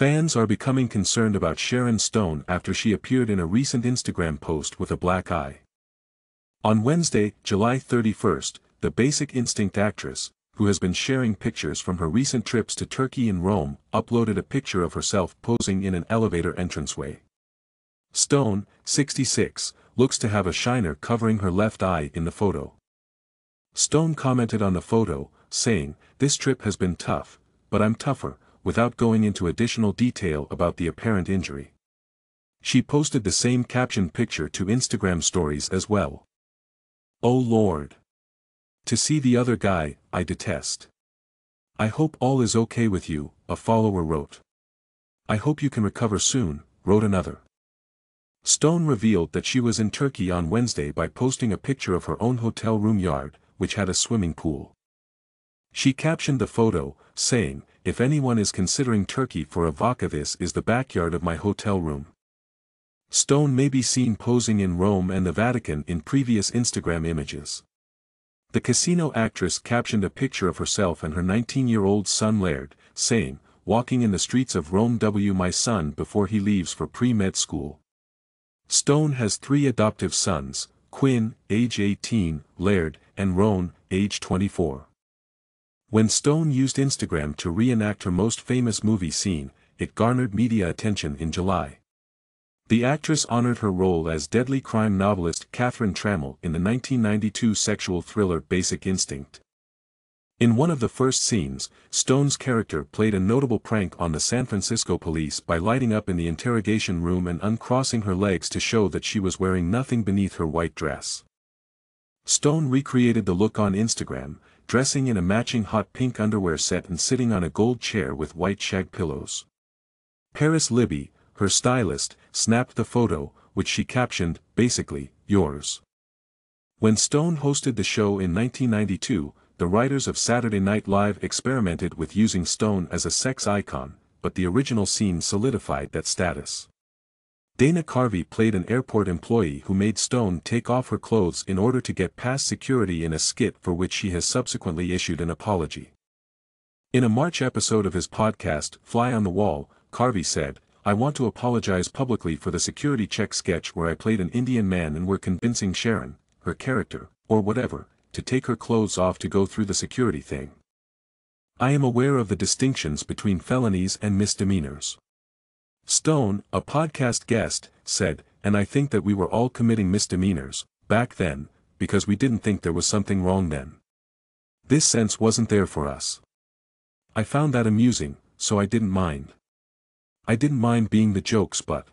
Fans are becoming concerned about Sharon Stone after she appeared in a recent Instagram post with a black eye. On Wednesday, July 31st, the Basic Instinct actress, who has been sharing pictures from her recent trips to Turkey and Rome, uploaded a picture of herself posing in an elevator entranceway. Stone, 66, looks to have a shiner covering her left eye in the photo. Stone commented on the photo, saying, This trip has been tough, but I'm tougher, without going into additional detail about the apparent injury. She posted the same caption picture to Instagram stories as well. Oh Lord! To see the other guy, I detest. I hope all is okay with you, a follower wrote. I hope you can recover soon, wrote another. Stone revealed that she was in Turkey on Wednesday by posting a picture of her own hotel room yard, which had a swimming pool. She captioned the photo, saying, if anyone is considering Turkey for a vodka this is the backyard of my hotel room. Stone may be seen posing in Rome and the Vatican in previous Instagram images. The casino actress captioned a picture of herself and her 19-year-old son Laird, saying, walking in the streets of Rome W my son before he leaves for pre-med school. Stone has three adoptive sons, Quinn, age 18, Laird, and Roan, age 24. When Stone used Instagram to reenact her most famous movie scene, it garnered media attention in July. The actress honored her role as deadly crime novelist Catherine Trammell in the 1992 sexual thriller Basic Instinct. In one of the first scenes, Stone's character played a notable prank on the San Francisco police by lighting up in the interrogation room and uncrossing her legs to show that she was wearing nothing beneath her white dress. Stone recreated the look on Instagram, dressing in a matching hot pink underwear set and sitting on a gold chair with white shag pillows. Paris Libby, her stylist, snapped the photo, which she captioned, basically, yours. When Stone hosted the show in 1992, the writers of Saturday Night Live experimented with using Stone as a sex icon, but the original scene solidified that status. Dana Carvey played an airport employee who made Stone take off her clothes in order to get past security in a skit for which she has subsequently issued an apology. In a March episode of his podcast, Fly on the Wall, Carvey said, I want to apologize publicly for the security check sketch where I played an Indian man and were convincing Sharon, her character, or whatever, to take her clothes off to go through the security thing. I am aware of the distinctions between felonies and misdemeanors. Stone, a podcast guest, said, and I think that we were all committing misdemeanors, back then, because we didn't think there was something wrong then. This sense wasn't there for us. I found that amusing, so I didn't mind. I didn't mind being the jokes but,